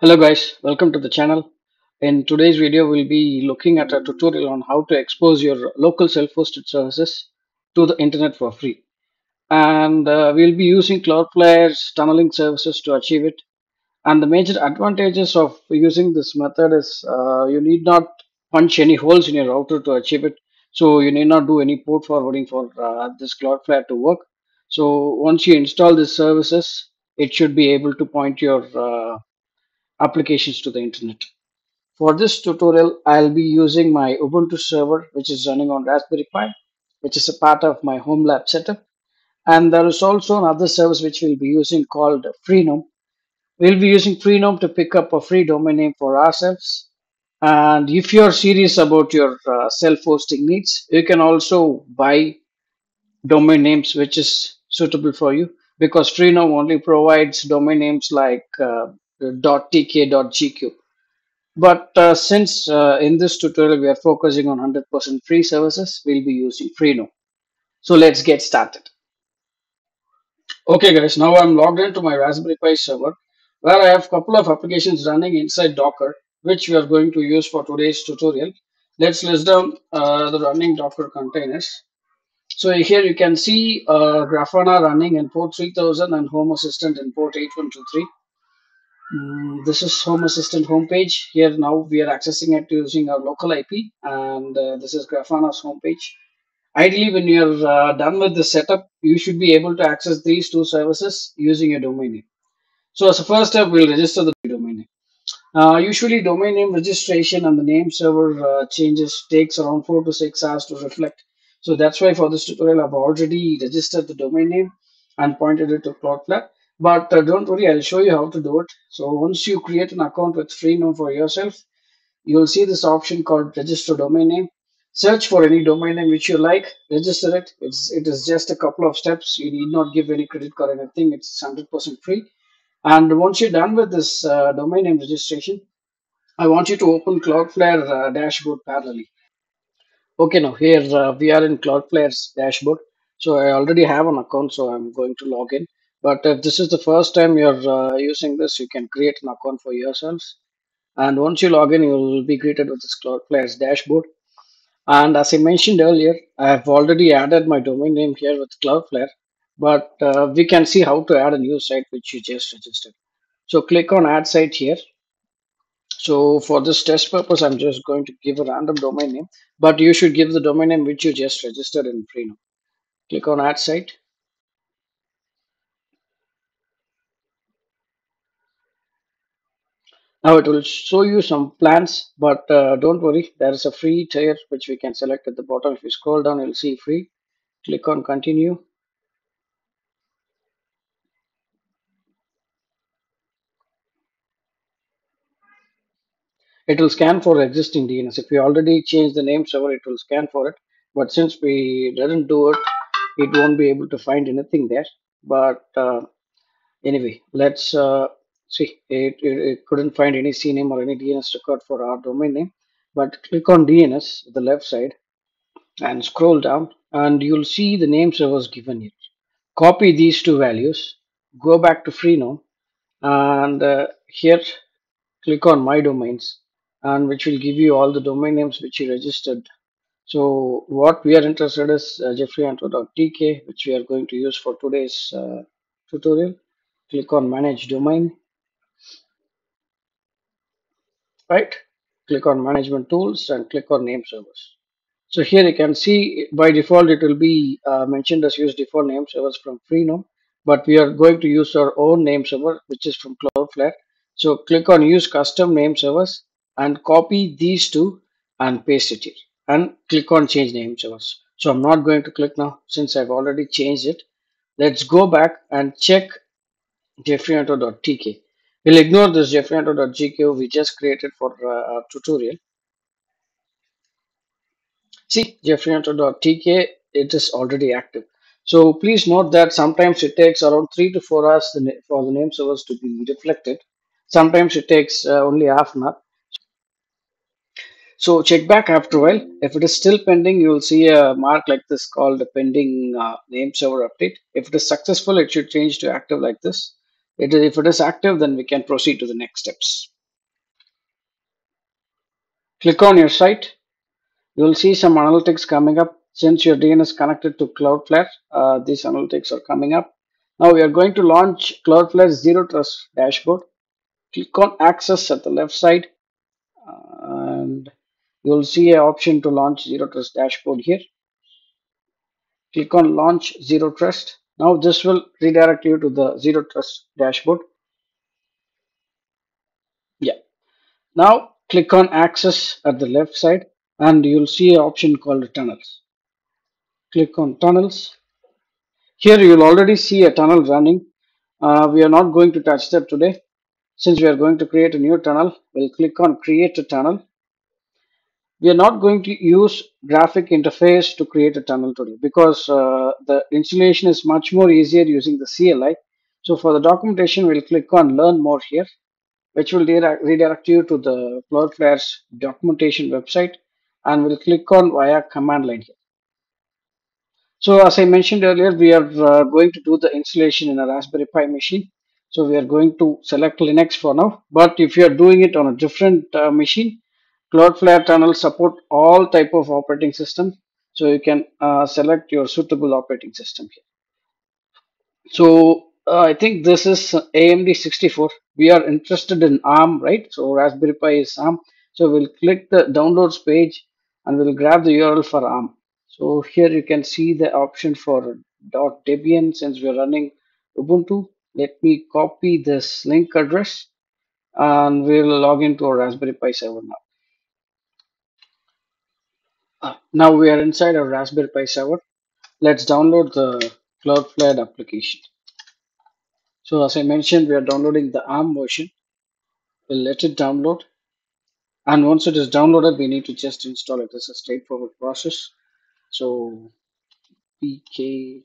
Hello guys, welcome to the channel. In today's video, we'll be looking at a tutorial on how to expose your local self-hosted services to the internet for free. And uh, we'll be using Cloudflare's tunneling services to achieve it. And the major advantages of using this method is uh, you need not punch any holes in your router to achieve it. So you need not do any port forwarding for uh, this Cloudflare to work. So once you install these services, it should be able to point your uh, applications to the internet. For this tutorial, I'll be using my Ubuntu server, which is running on Raspberry Pi, which is a part of my home lab setup. And there is also another service which we'll be using called Freenom. We'll be using Freenom to pick up a free domain name for ourselves. And if you're serious about your uh, self-hosting needs, you can also buy domain names which is suitable for you because Freenom only provides domain names like uh, .tk, .gq. But uh, since uh, in this tutorial we are focusing on 100% free services, we'll be using Freenom. So let's get started. Okay guys, now I'm logged into my Raspberry Pi server where I have a couple of applications running inside Docker which we are going to use for today's tutorial. Let's list down uh, the running Docker containers. So here you can see uh, Grafana running in port 3000 and Home Assistant in port 8123. Mm, this is Home Assistant homepage. Here now we are accessing it using our local IP and uh, this is Grafana's homepage. Ideally, when you're uh, done with the setup, you should be able to access these two services using your domain name. So as a first step, we'll register the domain name. Uh, usually domain name registration and the name server uh, changes takes around four to six hours to reflect. So that's why for this tutorial, I've already registered the domain name and pointed it to Cloudflare. But uh, don't worry, I'll show you how to do it. So once you create an account with Freenom for yourself, you'll see this option called register domain name. Search for any domain name which you like, register it. It's, it is just a couple of steps. You need not give any credit card or anything. It's 100% free. And once you're done with this uh, domain name registration, I want you to open Cloudflare uh, dashboard parallelly. Okay, now here uh, we are in Cloudflare's dashboard. So I already have an account, so I'm going to log in. But if this is the first time you're uh, using this, you can create an account for yourselves. And once you log in, you will be greeted with this Cloudflare's dashboard. And as I mentioned earlier, I've already added my domain name here with Cloudflare, but uh, we can see how to add a new site which you just registered. So click on add site here. So for this test purpose, I'm just going to give a random domain name, but you should give the domain name which you just registered in Freenom. Click on add site. Now it will show you some plans, but uh, don't worry, there is a free tier which we can select at the bottom. If you scroll down, you'll see free. Click on continue. It will scan for existing DNS. If you already changed the name server, it will scan for it. But since we didn't do it, it won't be able to find anything there. But uh, anyway, let's uh, see. It, it, it couldn't find any CNAME or any DNS record for our domain name. But click on DNS, the left side, and scroll down, and you'll see the name servers given here. Copy these two values, go back to Freenom, and uh, here click on My Domains and which will give you all the domain names which you registered. So what we are interested is uh, jeffryanto.tk which we are going to use for today's uh, tutorial. Click on manage domain. Right. Click on management tools and click on name servers. So here you can see by default it will be uh, mentioned as use default name servers from Freenom, but we are going to use our own name server which is from Cloudflare. So click on use custom name servers and copy these two and paste it here and click on change name servers. So I'm not going to click now since I've already changed it. Let's go back and check jeffryanto.tk. We'll ignore this jeffryanto.gq we just created for uh, our tutorial. See jeffryanto.tk it is already active. So please note that sometimes it takes around three to four hours for the name servers to be reflected. Sometimes it takes uh, only half an hour. So check back after a while. If it is still pending, you will see a mark like this called the pending uh, name server update. If it is successful, it should change to active like this. It, if it is active, then we can proceed to the next steps. Click on your site. You will see some analytics coming up. Since your DNS connected to Cloudflare, uh, these analytics are coming up. Now we are going to launch Cloudflare Zero Trust dashboard. Click on Access at the left side, and you will see an option to launch Zero Trust dashboard here. Click on Launch Zero Trust. Now this will redirect you to the Zero Trust dashboard. Yeah. Now click on Access at the left side, and you'll see an option called Tunnels. Click on Tunnels here you'll already see a tunnel running. Uh, we are not going to touch that today. Since we are going to create a new tunnel, we'll click on create a tunnel. We are not going to use graphic interface to create a tunnel today because uh, the installation is much more easier using the CLI. So for the documentation, we'll click on learn more here, which will redirect you to the Cloudflare's documentation website and we'll click on via command line here. So as I mentioned earlier, we are uh, going to do the installation in a Raspberry Pi machine. So we are going to select Linux for now. But if you are doing it on a different uh, machine, Cloudflare tunnel support all type of operating system. So you can uh, select your suitable operating system here. So uh, I think this is AMD 64. We are interested in ARM, right? So Raspberry Pi is ARM. So we'll click the downloads page and we'll grab the URL for ARM. So here you can see the option for .debian since we're running Ubuntu. Let me copy this link address and we'll log into our Raspberry Pi server now. Uh, now we are inside our Raspberry Pi server. Let's download the Cloudflare application. So as I mentioned, we are downloading the ARM version. We'll let it download. And once it is downloaded, we need to just install it. It's a straightforward process. So pkg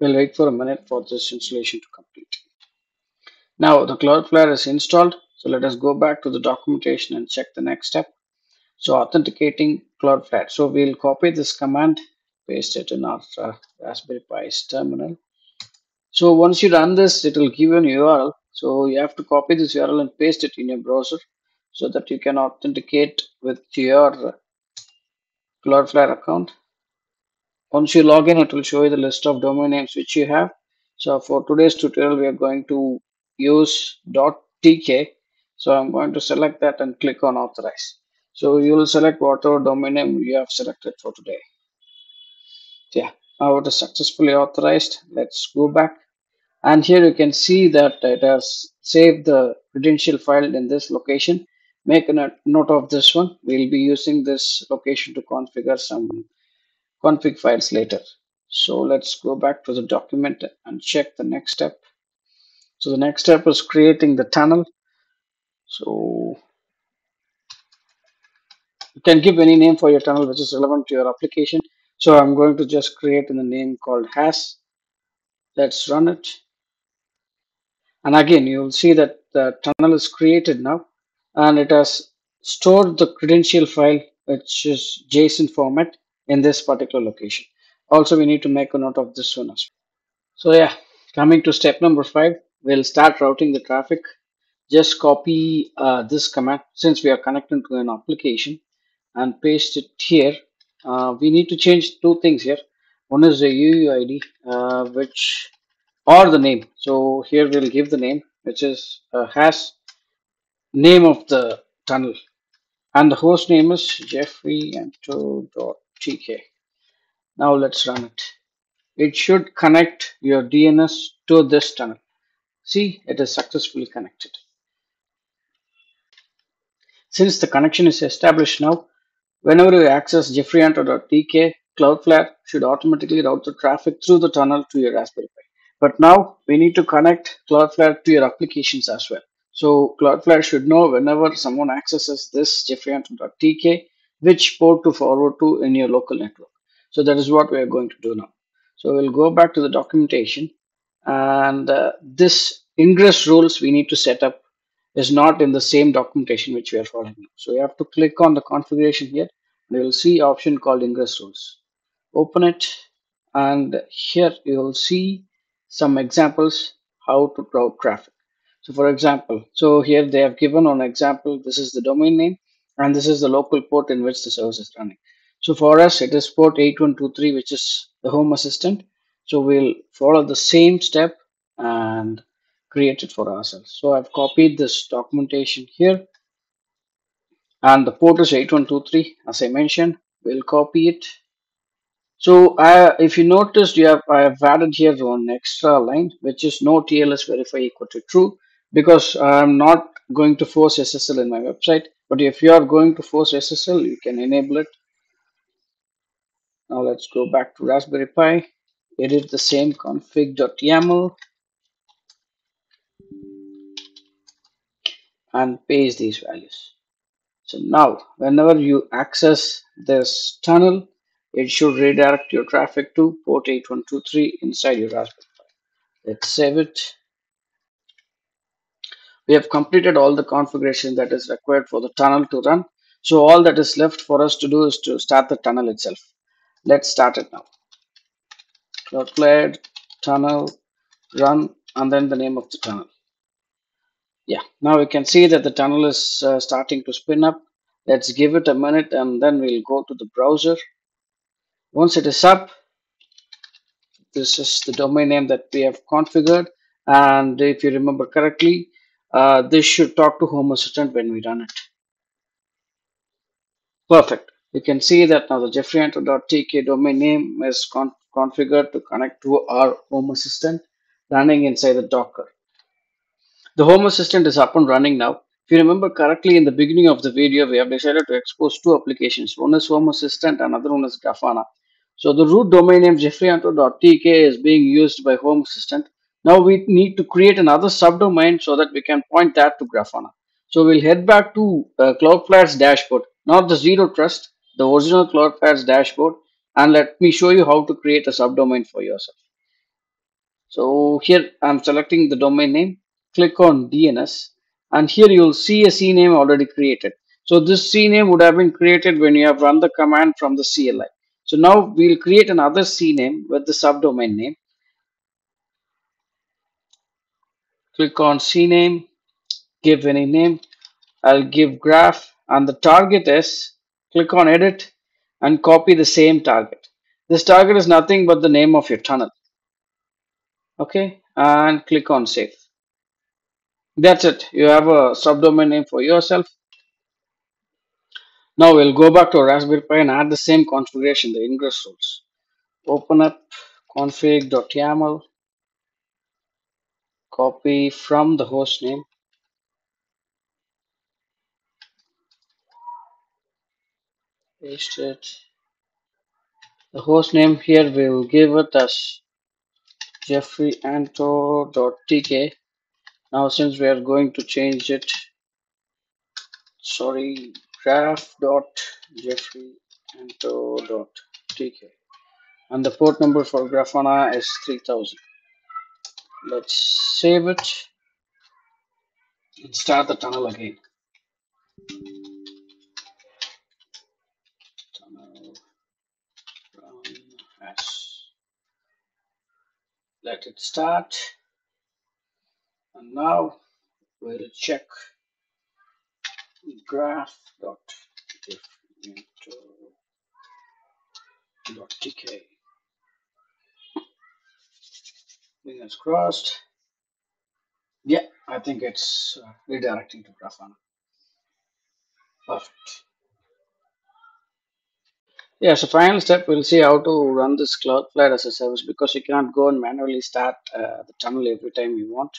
We'll wait for a minute for this installation to complete. Now the Cloudflare is installed. So let us go back to the documentation and check the next step. So authenticating Cloudflare. So we'll copy this command, paste it in our uh, Raspberry Pi's terminal. So once you run this, it will give you an URL. So you have to copy this URL and paste it in your browser so that you can authenticate with your Cloudflare account. Once you log in, it will show you the list of domain names which you have. So for today's tutorial, we are going to use .tk. So I'm going to select that and click on authorize. So you will select whatever domain name you have selected for today. Yeah, now it is successfully authorized. Let's go back. And here you can see that it has saved the credential file in this location make a note of this one. We'll be using this location to configure some config files later. So let's go back to the document and check the next step. So the next step is creating the tunnel. So you can give any name for your tunnel which is relevant to your application. So I'm going to just create a name called has. Let's run it. And again, you'll see that the tunnel is created now and it has stored the credential file which is JSON format in this particular location. Also, we need to make a note of this one as well. So yeah, coming to step number five, we'll start routing the traffic. Just copy uh, this command since we are connecting to an application and paste it here. Uh, we need to change two things here. One is the UUID, uh, which or the name. So here we'll give the name, which is uh, has name of the tunnel and the host name is jeffrey.tk now let's run it it should connect your DNS to this tunnel see it is successfully connected since the connection is established now whenever you access jeffrey.tk cloudflare should automatically route the traffic through the tunnel to your raspberry pi but now we need to connect cloudflare to your applications as well so Cloudflare should know whenever someone accesses this jeffreyhanson.tk, which port to forward to in your local network. So that is what we are going to do now. So we'll go back to the documentation and uh, this ingress rules we need to set up is not in the same documentation which we are following. So you have to click on the configuration here and you will see option called ingress rules. Open it and here you will see some examples how to route traffic. So for example, so here they have given an example. This is the domain name and this is the local port in which the service is running. So for us, it is port 8123, which is the home assistant. So we'll follow the same step and create it for ourselves. So I've copied this documentation here and the port is 8123 as I mentioned. We'll copy it so I, if you noticed, you have I have added here one extra line, which is no TLS verify equal to true, because I'm not going to force SSL in my website. But if you are going to force SSL, you can enable it. Now let's go back to Raspberry Pi, edit the same config.yaml, and paste these values. So now, whenever you access this tunnel, it should redirect your traffic to port 8123 inside your Raspberry Pi. Let's save it. We have completed all the configuration that is required for the tunnel to run. So all that is left for us to do is to start the tunnel itself. Let's start it now. Cloudflare tunnel run and then the name of the tunnel. Yeah, now we can see that the tunnel is uh, starting to spin up. Let's give it a minute and then we'll go to the browser. Once it is up, this is the domain name that we have configured. And if you remember correctly, uh, this should talk to Home Assistant when we run it. Perfect. You can see that now the jeffryanto.tk domain name is con configured to connect to our Home Assistant running inside the Docker. The Home Assistant is up and running now. If you remember correctly, in the beginning of the video, we have decided to expose two applications. One is Home Assistant, another one is Grafana. So the root domain name jeffryanto.tk is being used by Home Assistant. Now we need to create another subdomain so that we can point that to Grafana. So we'll head back to uh, Cloudflare's dashboard, not the Zero Trust, the original Cloudflare's dashboard, and let me show you how to create a subdomain for yourself. So here I'm selecting the domain name, click on DNS, and here you'll see a CNAME already created. So this CNAME would have been created when you have run the command from the CLI. So now we'll create another CNAME with the subdomain name. Click on CNAME, give any name. I'll give graph and the target is click on edit and copy the same target. This target is nothing but the name of your tunnel. Okay, and click on save. That's it. You have a subdomain name for yourself. Now we'll go back to Raspberry Pi and add the same configuration, the ingress rules. Open up config.yaml, copy from the host name, paste it. The host name here will give it as jeffryanto.tk. Now since we are going to change it, sorry, graph.jeffryanto.tk and the port number for Grafana is 3000. Let's save it and start the tunnel again. Let it start. And now we'll check graph.jeffryanto.tk. Fingers crossed. Yeah, I think it's uh, redirecting to Grafana. Perfect. Yeah, so final step, we'll see how to run this Cloudflare as a service because you cannot go and manually start uh, the tunnel every time you want.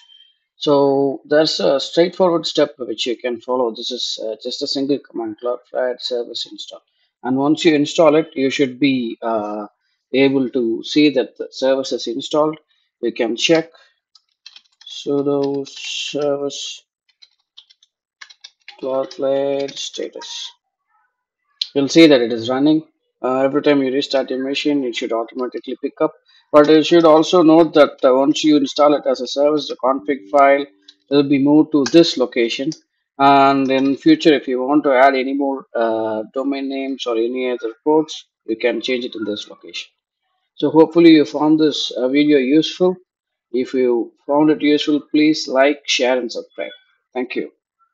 So there's a straightforward step which you can follow. This is uh, just a single command, Cloudflare service install. And once you install it, you should be uh, able to see that the service is installed. You can check sudo service Cloudflare status. You'll see that it is running. Uh, every time you restart your machine, it should automatically pick up. But you should also note that uh, once you install it as a service, the config file will be moved to this location. And in future, if you want to add any more uh, domain names or any other ports, you can change it in this location. So hopefully you found this uh, video useful. If you found it useful, please like, share, and subscribe. Thank you.